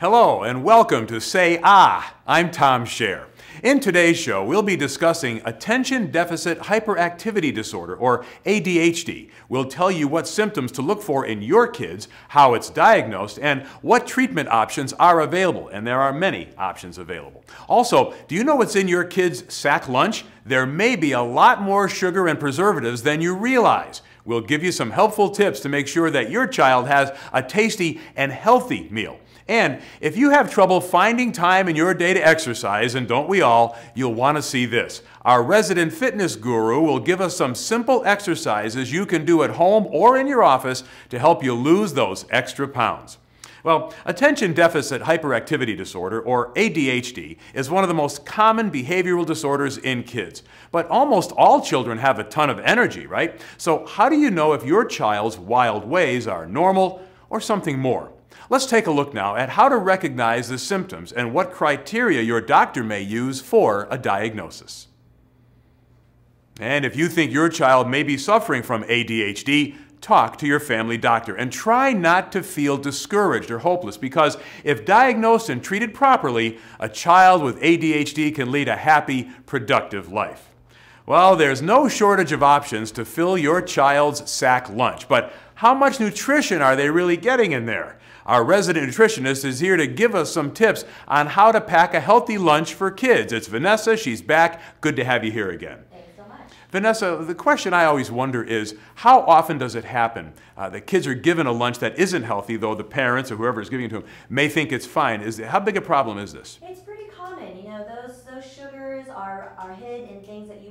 Hello and welcome to Say Ah. I'm Tom Shaer. In today's show, we'll be discussing attention deficit hyperactivity disorder, or ADHD. We'll tell you what symptoms to look for in your kids, how it's diagnosed, and what treatment options are available. And there are many options available. Also, do you know what's in your kids' sack lunch? There may be a lot more sugar and preservatives than you realize. We'll give you some helpful tips to make sure that your child has a tasty and healthy meal. And if you have trouble finding time in your day to exercise, and don't we all, you'll want to see this. Our resident fitness guru will give us some simple exercises you can do at home or in your office to help you lose those extra pounds. Well, attention deficit hyperactivity disorder, or ADHD, is one of the most common behavioral disorders in kids. But almost all children have a ton of energy, right? So, how do you know if your child's wild ways are normal or something more? Let's take a look now at how to recognize the symptoms and what criteria your doctor may use for a diagnosis. And if you think your child may be suffering from ADHD, talk to your family doctor and try not to feel discouraged or hopeless because if diagnosed and treated properly, a child with ADHD can lead a happy, productive life. Well, there's no shortage of options to fill your child's sack lunch, but how much nutrition are they really getting in there? Our resident nutritionist is here to give us some tips on how to pack a healthy lunch for kids. It's Vanessa. She's back. Good to have you here again. Thanks so much. Vanessa, the question I always wonder is how often does it happen uh, that kids are given a lunch that isn't healthy, though the parents or whoever is giving it to them may think it's fine? Is how big a problem is this? It's pretty common. You know, those those sugars are, are hidden in things that you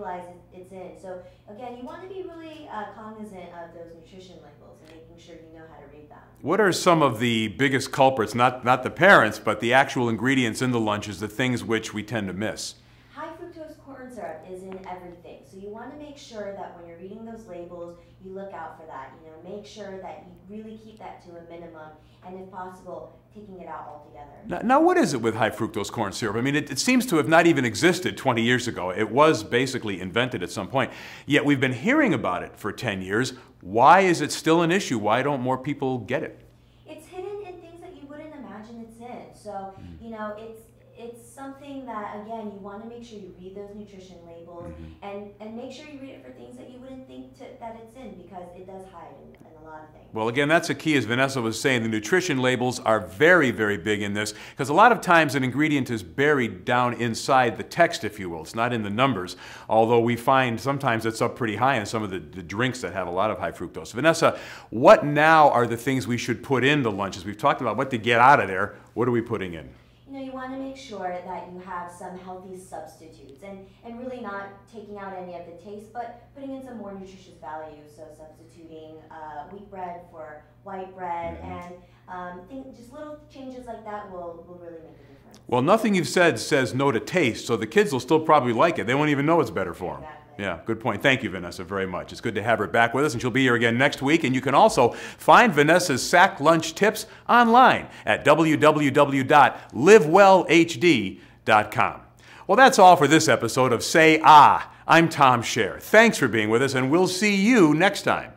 realize it's in. So again, you want to be really uh, cognizant of those nutrition labels and making sure you know how to read them. What are some of the biggest culprits? Not not the parents, but the actual ingredients in the lunches, the things which we tend to miss High fructose corn syrup is in everything. Want to make sure that when you're reading those labels, you look out for that. You know, make sure that you really keep that to a minimum, and if possible, taking it out altogether. Now, now what is it with high fructose corn syrup? I mean, it, it seems to have not even existed 20 years ago. It was basically invented at some point. Yet we've been hearing about it for 10 years. Why is it still an issue? Why don't more people get it? It's hidden in things that you wouldn't imagine it's in. So, mm. you know, it's it's something that again you want to make sure you read those nutrition labels mm-hmm. and and make sure you read it for things that you wouldn't think to, that it's in because it does hide in, in, a lot of things. Well, again, that's a key, as Vanessa was saying. The nutrition labels are very, very big in this because a lot of times an ingredient is buried down inside the text, if you will. It's not in the numbers, although we find sometimes it's up pretty high in some of the, the drinks that have a lot of high fructose. Vanessa, what now are the things we should put in the lunches? We've talked about what to get out of there. What are we putting in? You know, you want to make sure that you have some healthy substitutes and, and really not taking out any of the taste, but putting in some more nutritious value. So substituting uh, wheat bread for white bread mm-hmm. and um, think, just little changes like that will, will really make a difference. Well, nothing you've said says no to taste, so the kids will still probably like it. They won't even know it's better for them. Exactly. Yeah, good point. Thank you, Vanessa, very much. It's good to have her back with us, and she'll be here again next week. And you can also find Vanessa's sack lunch tips online at www.livewellhd.com. Well, that's all for this episode of Say Ah. I'm Tom Shaer. Thanks for being with us, and we'll see you next time.